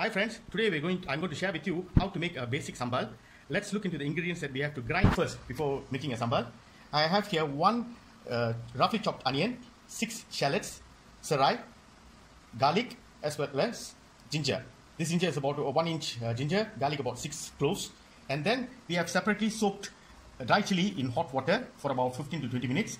Hi friends, today we're going. I'm going to share with you how to make a basic sambal. Let's look into the ingredients that we have to grind first before making a sambal. I have here one uh, roughly chopped onion, six shallots, serai, garlic, as well as ginger. This ginger is about one inch uh, ginger, garlic about six cloves, and then we have separately soaked dry chili in hot water for about 15 to 20 minutes.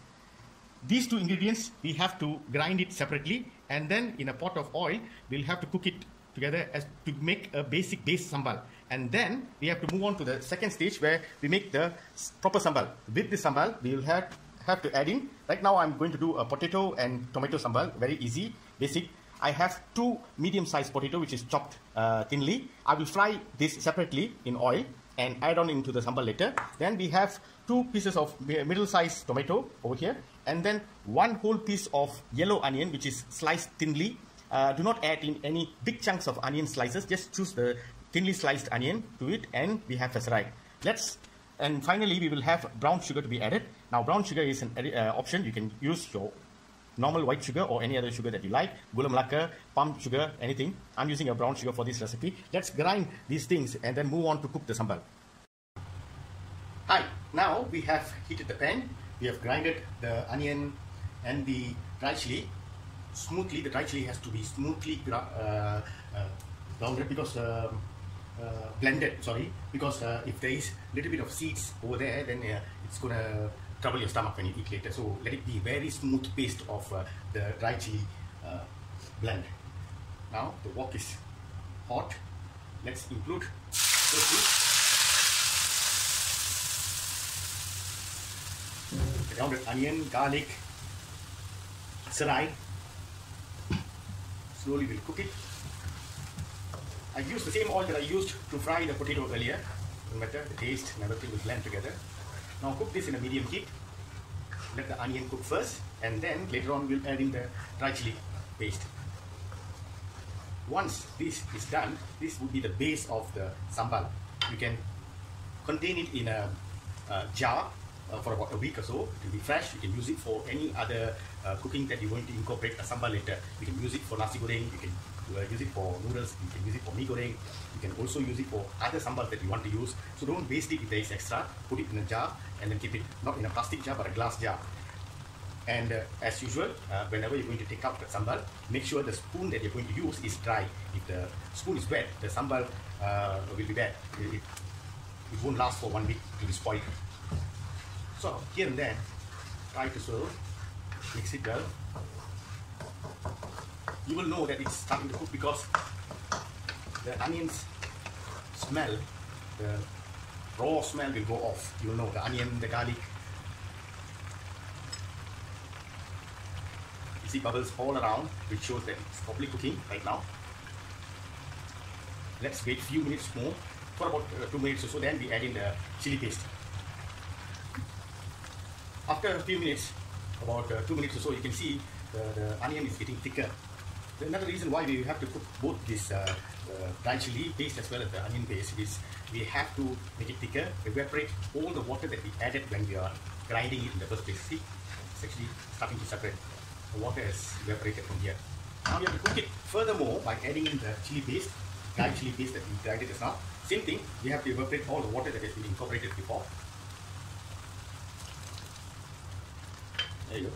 These two ingredients we have to grind it separately, and then in a pot of oil we'll have to cook it together as to make a basic base sambal. And then we have to move on to the second stage where we make the proper sambal. With this sambal, we will have, have to add in. Right now, I'm going to do a potato and tomato sambal. Very easy, basic. I have two medium-sized potato which is chopped uh, thinly. I will fry this separately in oil and add on into the sambal later. Then we have two pieces of middle-sized tomato over here and then one whole piece of yellow onion which is sliced thinly uh, do not add in any big chunks of onion slices. Just choose the thinly sliced onion to it and we have serai. Let's and finally we will have brown sugar to be added. Now brown sugar is an uh, option. You can use your normal white sugar or any other sugar that you like. Gula melaka, palm sugar, anything. I'm using a brown sugar for this recipe. Let's grind these things and then move on to cook the sambal. Hi, now we have heated the pan. We have grinded the onion and the dry chili smoothly, the dry chili has to be smoothly uh, uh, grounded because um, uh, blended, sorry, because uh, if there is a little bit of seeds over there, then uh, it's gonna trouble your stomach when you eat later. So let it be very smooth paste of uh, the dry chili blend. Now the wok is hot. Let's include the grounded onion, garlic, serai, slowly we'll cook it. I used the same oil that I used to fry the potato earlier. No matter the taste and everything will blend together. Now cook this in a medium heat. Let the onion cook first and then later on we'll add in the dry chili paste. Once this is done, this would be the base of the sambal. You can contain it in a, a jar uh, for about a week or so. It will be fresh. You can use it for any other uh, cooking that you're going to incorporate a sambal later. You can use it for nasi goreng. You can uh, use it for noodles. You can use it for mee goreng. You can also use it for other sambal that you want to use. So don't waste it if there is extra. Put it in a jar and then keep it not in a plastic jar but a glass jar. And uh, as usual, uh, whenever you're going to take out the sambal, make sure the spoon that you're going to use is dry. If the spoon is wet, the sambal uh, will be bad. It, it, won't last for one week. It be spoiled. So here and there, try to serve, mix it well. You will know that it's starting to cook because the onions smell, the raw smell will go off. You'll know the onion, the garlic. You see bubbles all around, which shows that it's properly cooking right now. Let's wait a few minutes more, for about uh, two minutes or so, then we add in the chili paste. After a few minutes, about uh, two minutes or so, you can see the, the onion is getting thicker. Another reason why we have to cook both this uh, uh, dry chili paste as well as the onion paste is we have to make it thicker, evaporate all the water that we added when we are grinding it in the first place. See, it's actually starting to separate. The water has evaporated from here. Now we have to cook it furthermore by adding in the chili paste, dry chili paste that we grinded just now. Same thing, we have to evaporate all the water that has been incorporated before. There you go.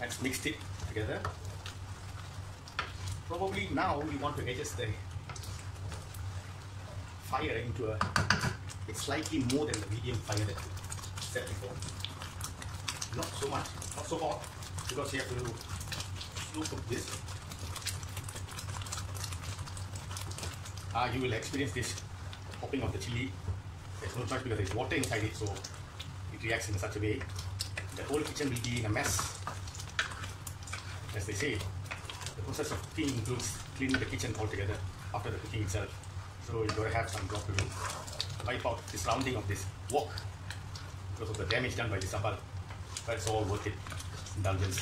Let's mix it together. Probably now to the fire into a it's slightly more than the medium fire that we set before not so much, not so hot, because you have to slow cook this. Ah, you will experience this popping of the chili. There's no choice because there's water inside it, so it reacts in such a way. The whole kitchen will be in a mess. As they say, the process of cooking includes cleaning the kitchen altogether after the cooking itself. So you're going to have some job to do. Wipe out the surrounding of this wok because of the damage done by the sambal. But it's all worth it. Indulgence.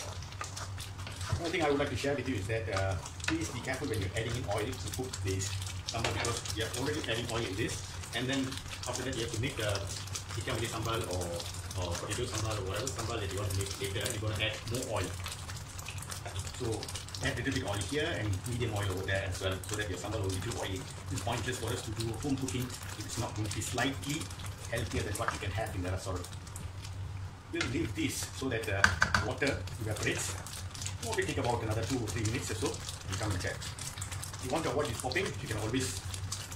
One thing I would like to share with you is that uh, please be careful when you're adding in oil to cook this sambal because you're already adding oil in this and then after that you have to make the ikan bilis sambal or, or potato sambal or whatever sambal that you want to make later you're going to add more oil. So add a little bit oil here and medium oil over there as well so that your sambal will be too oily. It's pointless for us to do home cooking if it's not going to be slightly healthier than what you can have in the restaurant. We'll leave this so that the water evaporates. Probably take about another two or three minutes or so and come and check. If you want to avoid this popping, you can always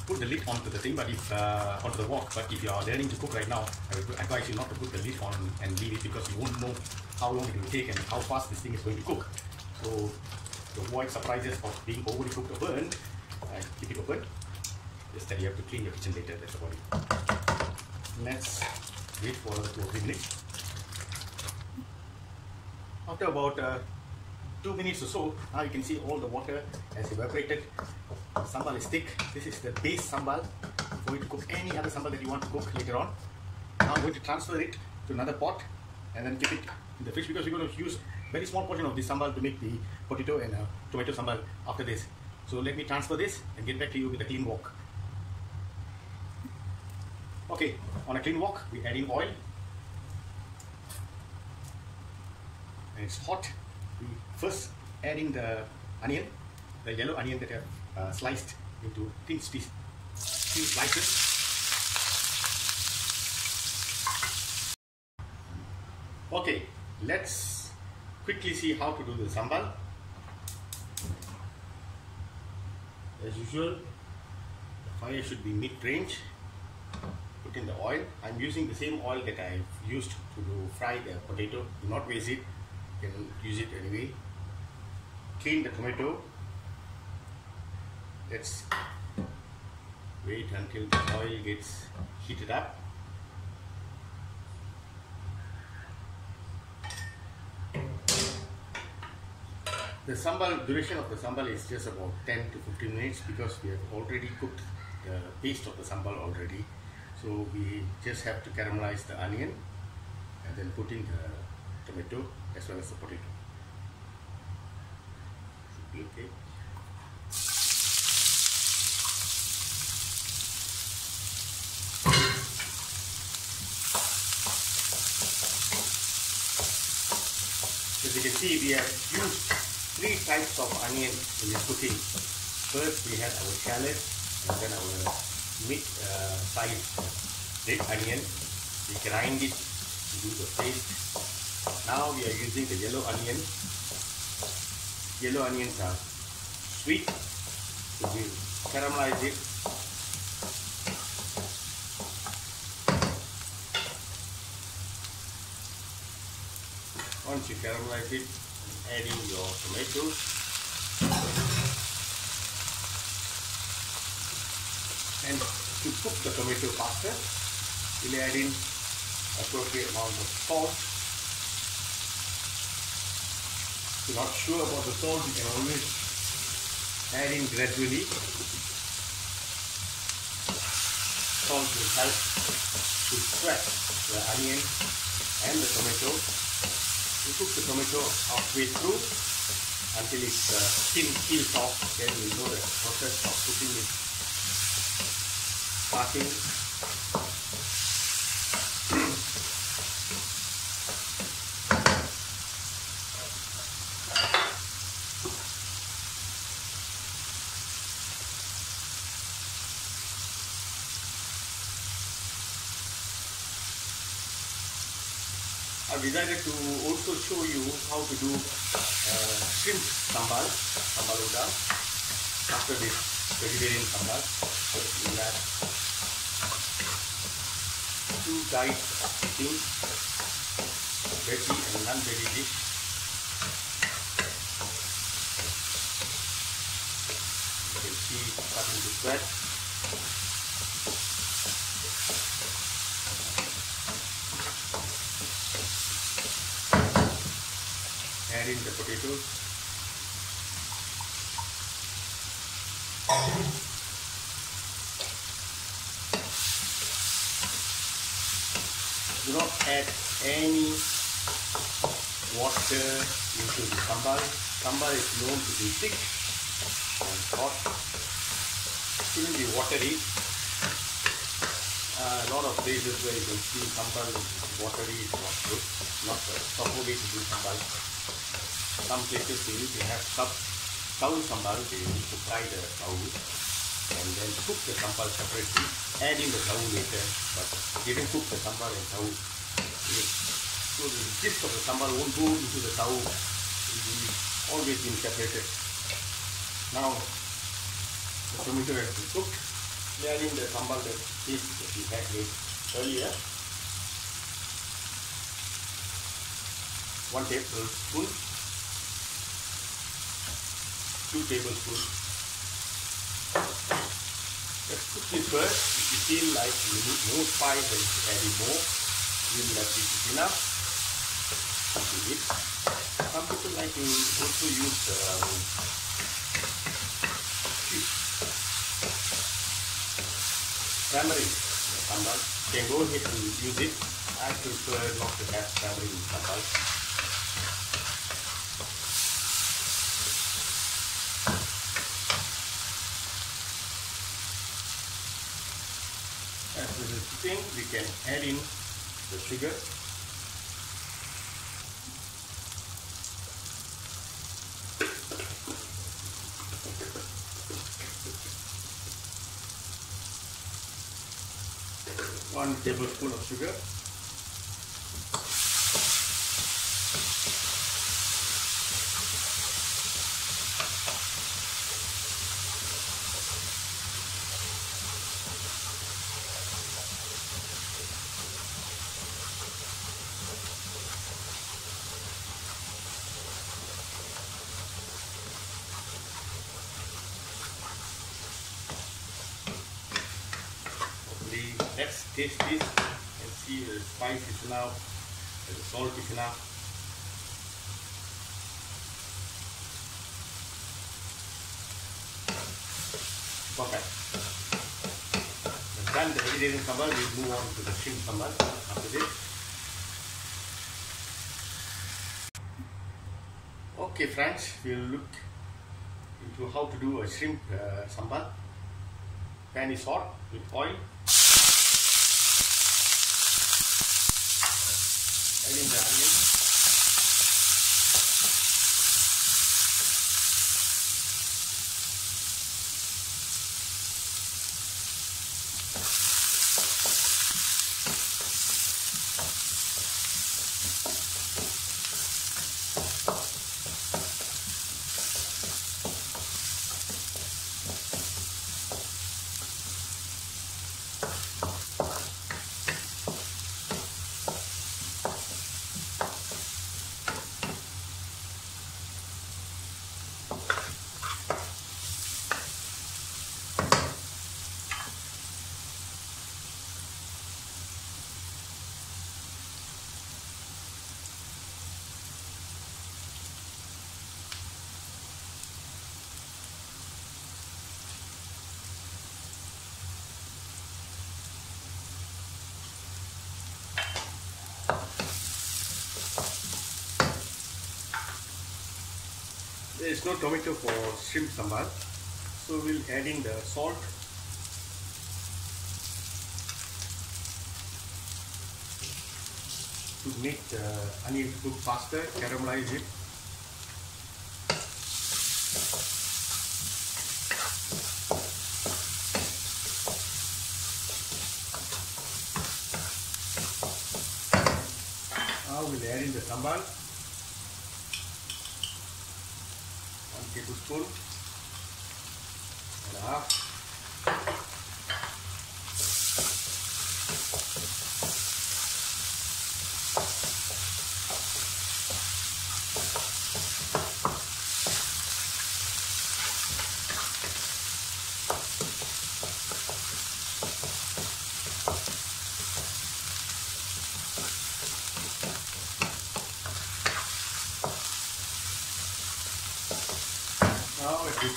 put the lid onto the thing, but if uh, onto the wok. But if you are learning to cook right now, I would advise you not to put the lid on and leave it because you won't know how long it will take and how fast this thing is going to cook. So to avoid surprises of being overly cooked or burned, uh, keep it open. Just that you have to clean your kitchen later. That's about it. Let's wait for another two or three minutes. After about uh, two minutes or so, now you can see all the water has evaporated. The sambal is thick. This is the base sambal for you to cook any other sambal that you want to cook later on. Now I'm going to transfer it to another pot and then keep it in the fridge because we're going to use very small portion of this sambal to make the potato and uh, tomato sambal after this. So let me transfer this and get back to you with a clean wok. Okay, on a clean wok, we add in oil. And it's hot. We first add in the onion, the yellow onion that I have uh, sliced into thin, thin slices. Okay, let's quickly see how to do the sambal. As usual, the fire should be mid-range. Put in the oil. I'm using the same oil that I've used to fry the potato. Do not waste it. You can use it anyway. Clean the tomato. Let's wait until the oil gets heated up. The sambal duration of the sambal is just about 10 to 15 minutes because we have already cooked the paste of the sambal already. So we just have to caramelize the onion and then put in the tomato as well as the potato. Should be okay. As you can see, we have used three types of onion in this cooking. First, we have our shallot and then our mid uh, red onion. We grind it to do the paste. Now we are using the yellow onion. Yellow onions are sweet, so we caramelize it. Once you caramelize it, add in your tomatoes. And to cook the tomato faster, we'll add in appropriate amount of salt. If you're not sure about the salt, you can always add in gradually. Salt will help to sweat the onion and the tomato you cook the tomato halfway through until its uh, peels off. Then you know the process of cooking is starting. I decided to also show you how to do uh, shrimp sambal, sambal after this vegetarian sambal. So you have two types of eating, veggie and non-veggie dish. You can see starting to sweat. In the potatoes. do not add any water into the sambal. Sambal is known to be thick and hot. Shouldn't be watery. Uh, a lot of places where you can see sambal watery is not good. Not proper way to do sambal. Some places they need to have sub cow sambal, they need to fry the cow and then cook the sambal separately, add in the cow later, but they didn't cook the sambal and cow. So the gist of the sambal won't go into the cow, it will be always been separated. Now the tomato has been cooked, we in the sambal that that we had made earlier. One tablespoon, two tablespoons Let's cook this first. If you feel like you need more spice and add more, you will have this is enough. It. Some people like to also use um, tamarind sambal. You can go ahead and use it. I prefer not to have tamarind sambal. Thing we can add in the sugar. One tablespoon of sugar let's taste this and see the spice is enough, the salt is enough. Perfect. We've the vegetarian sambal, we'll move on to the shrimp sambal after this. Okay friends, we'll look into how to do a shrimp uh, sambal. Pan is hot with oil. Adding the onion. There is no tomato for shrimp sambal so we'll add in the salt. To make the onion cook faster, caramelize it. Now we'll add in the sambal. Tablespoon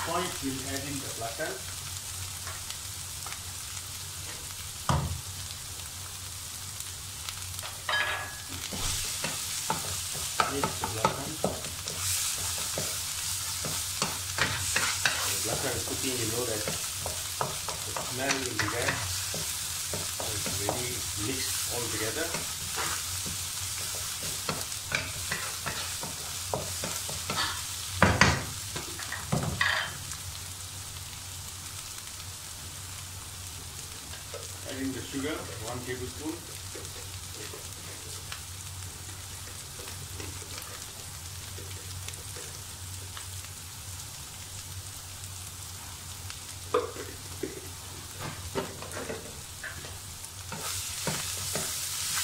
point we'll add in the butter. It's the butter. The is cooking You know that the smell will be there. It's very mixed all together. 1 tablespoon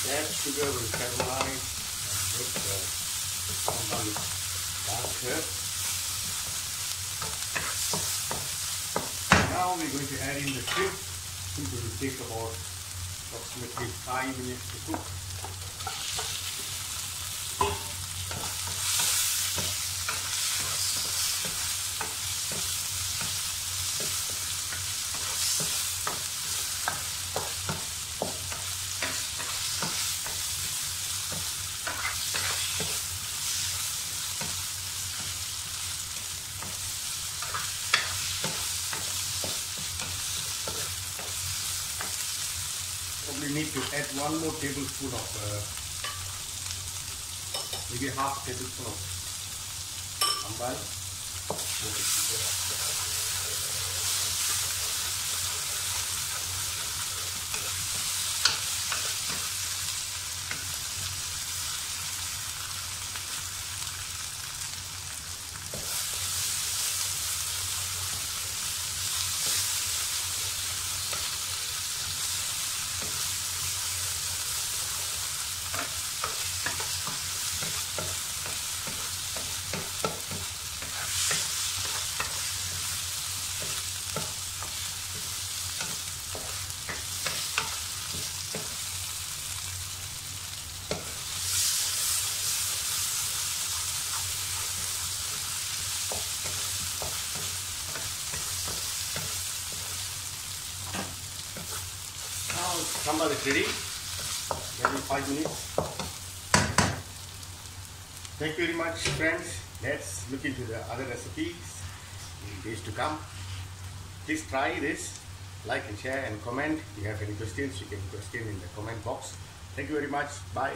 that sugar will caramelize and make uh, the sambal darker. Now we're going to add in the shrimp. It will take about approximately 5 minutes to need to add one more tablespoon of, uh, maybe half tablespoon of sambal. Now sambal is ready. Maybe five minutes. Thank you very much, friends. Let's look into the other recipes in days to come. Please try this. Like and share and comment. If you have any questions, you can question in the comment box. Thank you very much. Bye.